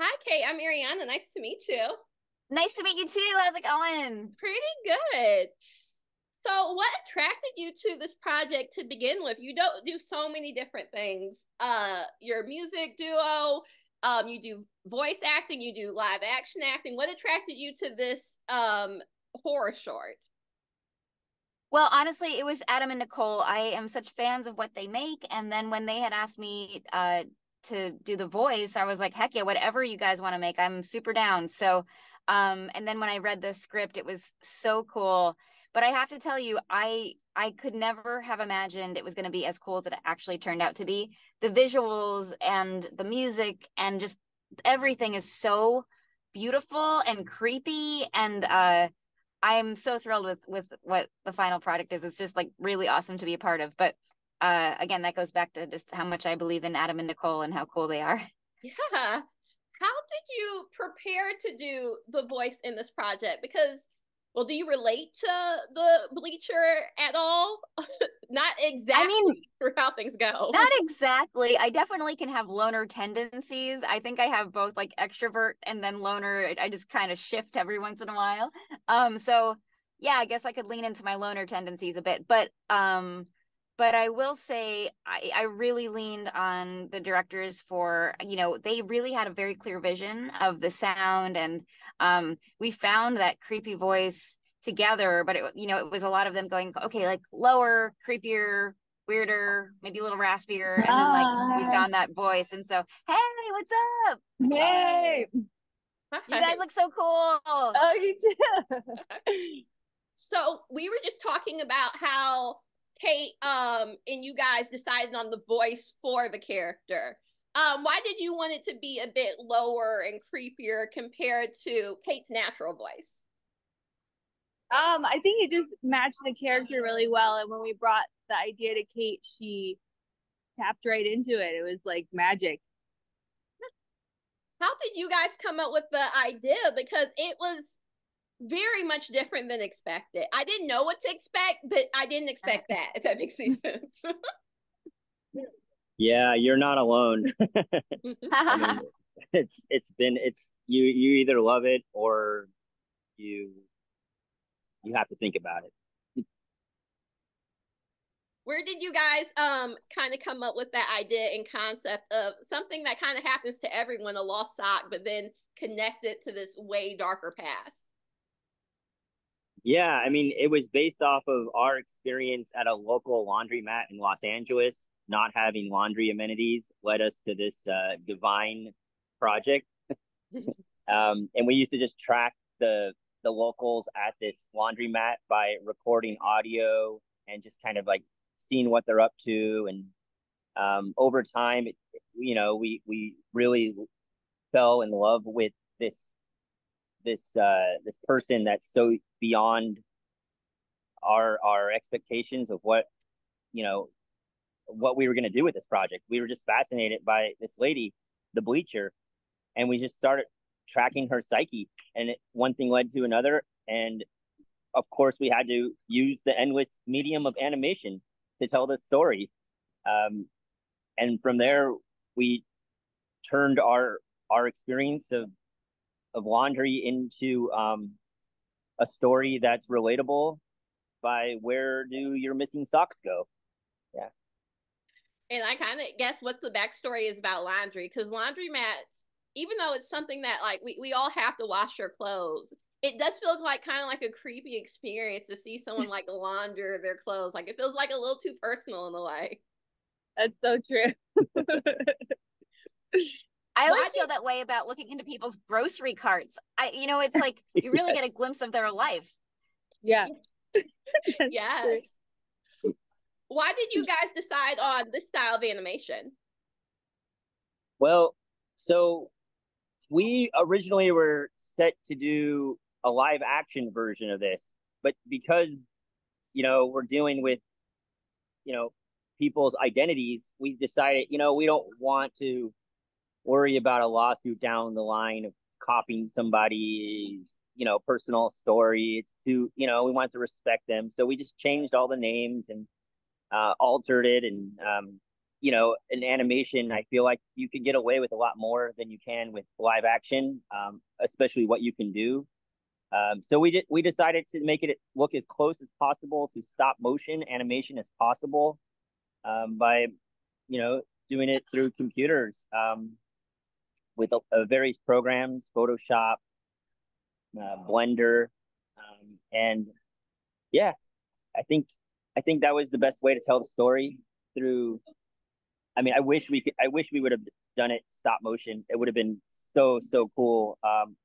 Hi, Kate. I'm Ariana. Nice to meet you. Nice to meet you too. How's it going? Pretty good. So, what attracted you to this project to begin with? You don't do so many different things. Uh, your music duo, um, you do voice acting, you do live action acting. What attracted you to this um horror short? Well, honestly, it was Adam and Nicole. I am such fans of what they make, and then when they had asked me uh to do the voice, I was like, heck yeah, whatever you guys want to make, I'm super down. So, um, and then when I read the script, it was so cool. But I have to tell you, I I could never have imagined it was going to be as cool as it actually turned out to be. The visuals and the music and just everything is so beautiful and creepy and uh I'm so thrilled with with what the final product is. It's just like really awesome to be a part of. But uh, again, that goes back to just how much I believe in Adam and Nicole and how cool they are. Yeah. How did you prepare to do the voice in this project? Because, well, do you relate to the bleacher at all? not exactly I mean, how things go. Not exactly. I definitely can have loner tendencies. I think I have both like extrovert and then loner. I just kind of shift every once in a while. Um, so yeah, I guess I could lean into my loner tendencies a bit, but um but I will say I, I really leaned on the directors for you know they really had a very clear vision of the sound and um, we found that creepy voice together but it you know it was a lot of them going okay like lower creepier weirder maybe a little raspier and then like we ah. found that voice and so hey what's up? Yay. You guys look so cool. Oh you too. So we were just talking about how Kate um and you guys decided on the voice for the character. Um, why did you want it to be a bit lower and creepier compared to Kate's natural voice? Um, I think it just matched the character really well. And when we brought the idea to Kate, she tapped right into it. It was like magic. How did you guys come up with the idea? Because it was very much different than expected. I didn't know what to expect, but I didn't expect that, if that makes any sense. yeah, you're not alone. I mean, it's it's been it's you you either love it or you you have to think about it. Where did you guys um kind of come up with that idea and concept of something that kind of happens to everyone, a lost sock, but then connect it to this way darker past? Yeah, I mean, it was based off of our experience at a local laundromat in Los Angeles. Not having laundry amenities led us to this uh, divine project. um, and we used to just track the the locals at this laundromat by recording audio and just kind of like seeing what they're up to. And um, over time, it, you know, we we really fell in love with this this uh, this person that's so beyond our our expectations of what you know what we were going to do with this project. We were just fascinated by this lady, the bleacher, and we just started tracking her psyche. And it, one thing led to another, and of course, we had to use the endless medium of animation to tell the story. Um, and from there, we turned our our experience of of laundry into um, a story that's relatable by where do your missing socks go? Yeah. And I kind of guess what the backstory is about laundry because laundry mats, even though it's something that like we, we all have to wash our clothes, it does feel like kind of like a creepy experience to see someone like launder their clothes. Like it feels like a little too personal in a way. That's so true. I always feel that way about looking into people's grocery carts. I, you know, it's like you really yes. get a glimpse of their life. Yeah. yes. Why did you guys decide on this style of animation? Well, so we originally were set to do a live action version of this, but because you know we're dealing with you know people's identities, we decided you know we don't want to worry about a lawsuit down the line of copying somebody's you know personal story. It's too you know we want to respect them. So we just changed all the names and uh, altered it. And um, you know, in animation, I feel like you can get away with a lot more than you can with live action, um, especially what you can do. Um, so we did we decided to make it look as close as possible to stop motion animation as possible um, by, you know, doing it through computers. Um, with a various programs, Photoshop, uh, Blender, um, and yeah, I think I think that was the best way to tell the story through. I mean, I wish we could. I wish we would have done it stop motion. It would have been so so cool. Um,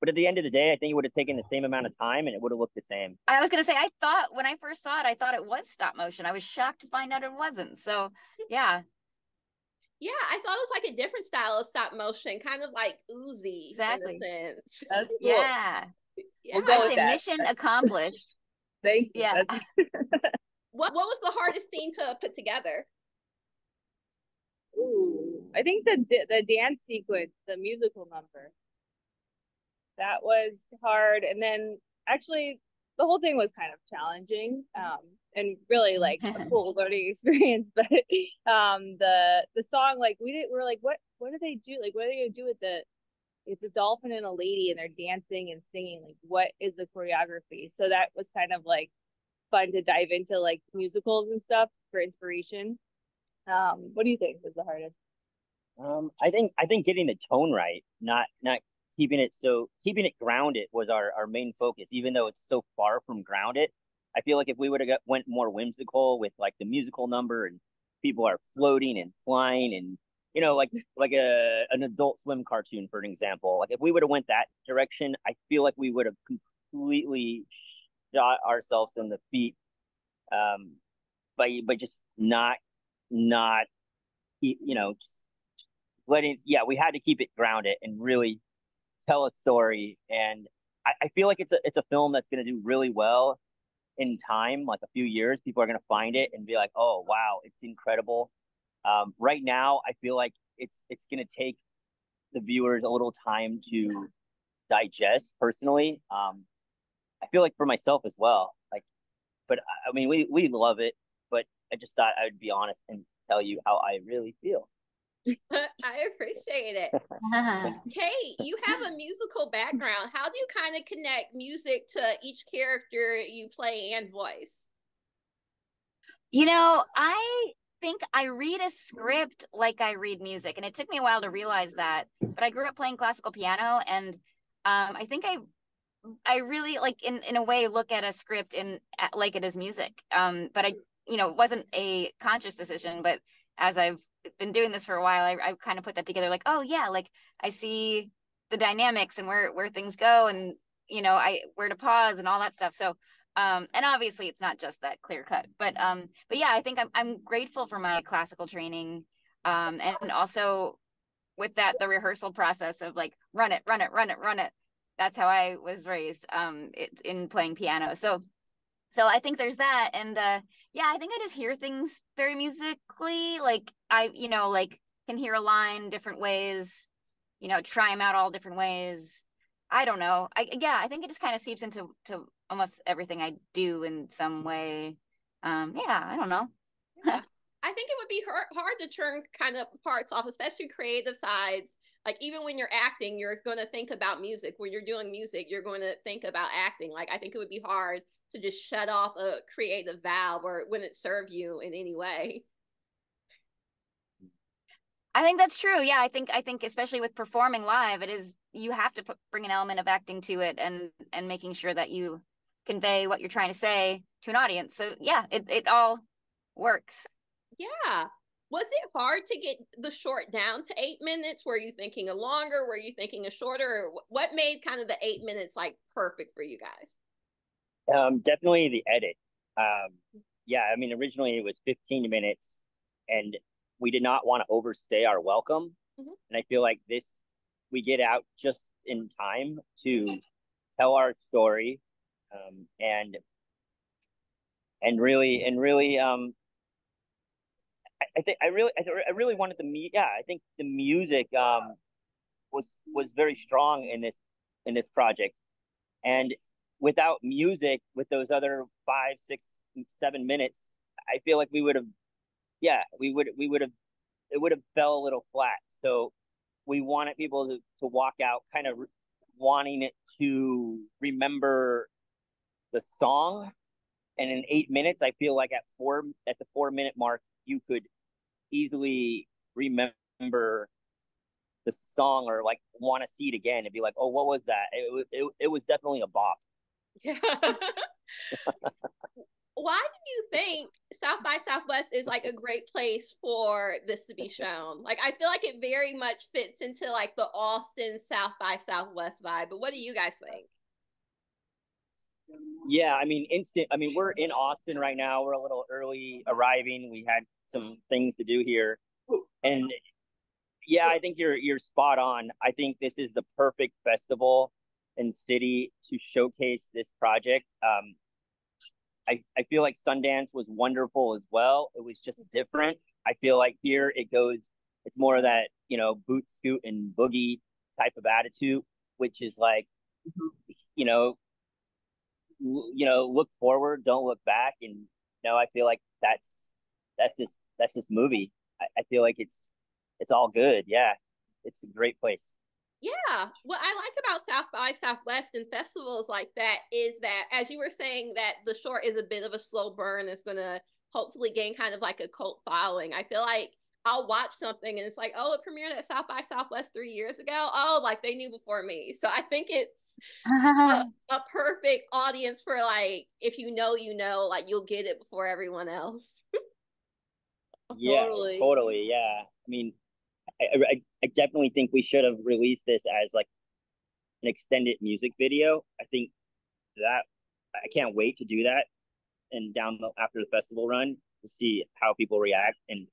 but at the end of the day, I think it would have taken the same amount of time and it would have looked the same. I was gonna say, I thought when I first saw it, I thought it was stop motion. I was shocked to find out it wasn't. So yeah. Yeah, I thought it was like a different style of stop motion, kind of like Uzi exactly. in a sense. That's cool. Yeah. yeah. We'll I'd say that. mission accomplished. Thank you. Yeah. what what was the hardest scene to put together? Ooh, I think the the dance sequence, the musical number that was hard. And then actually, the whole thing was kind of challenging um, and really like a cool learning experience. But um, the the song, like we didn't, we are like, what what do they do? Like, what are they gonna do with the? It's a dolphin and a lady, and they're dancing and singing. Like, what is the choreography? So that was kind of like fun to dive into like musicals and stuff for inspiration. Um, what do you think was the hardest? Um, I think I think getting the tone right, not not keeping it so keeping it grounded was our our main focus even though it's so far from grounded i feel like if we would have went more whimsical with like the musical number and people are floating and flying and you know like like a an adult swim cartoon for an example like if we would have went that direction i feel like we would have completely shot ourselves in the feet um by by just not not you know just letting yeah we had to keep it grounded and really tell a story, and I, I feel like it's a it's a film that's going to do really well in time, like a few years. People are going to find it and be like, "Oh, wow, it's incredible." Um, right now, I feel like it's it's going to take the viewers a little time to digest. Personally, um, I feel like for myself as well. Like, but I mean, we we love it, but I just thought I would be honest and tell you how I really feel. I appreciate it. Kate, you have a musical background. How do you kind of connect music to each character you play and voice? You know, I think I read a script like I read music, and it took me a while to realize that. But I grew up playing classical piano, and um, I think I I really like in in a way look at a script in like it is music. Um, but I you know it wasn't a conscious decision, but as I've been doing this for a while, I, I kind of put that together like, oh yeah, like I see the dynamics and where where things go and you know, I where to pause and all that stuff. So um and obviously it's not just that clear cut, but um but yeah, I think I'm I'm grateful for my classical training. Um and also with that the rehearsal process of like run it, run it, run it, run it. That's how I was raised um it, in playing piano. So so i think there's that and uh yeah i think i just hear things very musically like i you know like can hear a line different ways you know try them out all different ways. I don't know. I yeah i think it just kind of seeps into to almost everything i do in some way. Um yeah i don't know. Yeah. i think it would be hard, hard to turn kind of parts off especially creative sides. Like even when you're acting you're going to think about music. When you're doing music you're going to think about acting. Like i think it would be hard to just shut off a creative valve or it wouldn't serve you in any way. I think that's true. Yeah, I think I think especially with performing live, it is you have to put, bring an element of acting to it and and making sure that you convey what you're trying to say to an audience. So yeah, it it all works. Yeah. Was it hard to get the short down to eight minutes? Were you thinking a longer? Were you thinking a shorter? What made kind of the eight minutes like perfect for you guys? Um, definitely the edit. Um, yeah, I mean, originally it was 15 minutes, and we did not want to overstay our welcome. Mm-hmm. And I feel like this, we get out just in time to tell our story, um, and and really and really, um, I, I think I really, I, I really wanted the me. Yeah, I think the music um was was very strong in this in this project, and without music, with those other five, six, seven minutes, I feel like we would have yeah, we would we would have it would have fell a little flat. So we wanted people to, to walk out kind of wanting it to remember the song. And in eight minutes, I feel like at four at the four minute mark, you could easily remember the song or like want to see it again and be like, oh, what was that? It, it, it was definitely a bop. Yeah. Why do you think South by Southwest is like a great place for this to be shown? Like, I feel like it very much fits into like the Austin South by Southwest vibe. But what do you guys think? Yeah, I mean, instant. I mean, we're in Austin right now. We're a little early arriving. We had some things to do here, and yeah, I think you're you're spot on. I think this is the perfect festival and city to showcase this project. Um, I, I feel like Sundance was wonderful as well. It was just different. I feel like here it goes, it's more of that, you know, boot scoot and boogie type of attitude, which is like, you know, you know, look forward, don't look back. And know, I feel like that's that's this that's this movie. I, I feel like it's it's all good. Yeah. It's a great place. Yeah. What I like about South by Southwest and festivals like that is that, as you were saying, that the short is a bit of a slow burn. It's going to hopefully gain kind of like a cult following. I feel like I'll watch something and it's like, oh, it premiered at South by Southwest three years ago. Oh, like they knew before me. So I think it's a, a perfect audience for like, if you know, you know, like you'll get it before everyone else. yeah, totally. totally. Yeah. I mean, I, I, definitely think we should have released this as like an extended music video. I think that I can't wait to do that and down the, after the festival run to see how people react and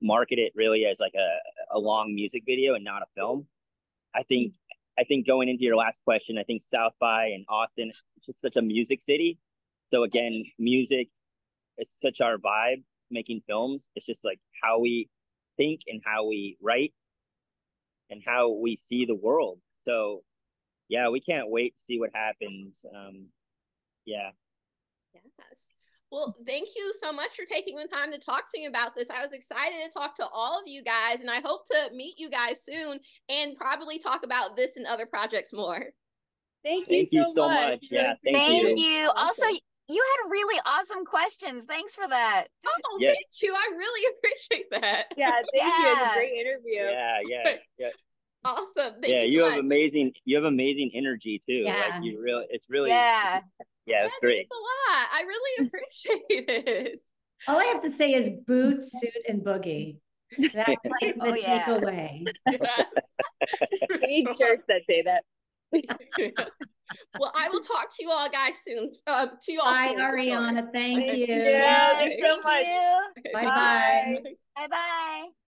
market it really as like a, a long music video and not a film. I think I think going into your last question, I think South by and Austin it's just such a music city. So again, music is such our vibe making films. It's just like how we think and how we write and how we see the world. So, yeah, we can't wait to see what happens. Um, yeah. Yes. Well, thank you so much for taking the time to talk to me about this. I was excited to talk to all of you guys, and I hope to meet you guys soon and probably talk about this and other projects more. Thank you, thank so, you so much. much. Yeah, thank, thank you. you. Also, you had really awesome questions. Thanks for that. Oh, yes. thank you. I really appreciate that. Yeah, thank yeah. you. It's a great interview. Yeah, yeah, yeah. Awesome. Thank yeah, you, you have amazing. You have amazing energy too. Yeah. Like you really, it's really. Yeah. Yeah, it's great. a lot. I really appreciate it. All I have to say is boot, suit, and boogie. That's like oh, the oh, yeah. takeaway. we need shirts that say that. Well, I will talk to you all guys soon. Um, to you all. Bye, soon, Ariana. Thank, thank you. Yeah, thank, thank you. Bye bye. Bye bye.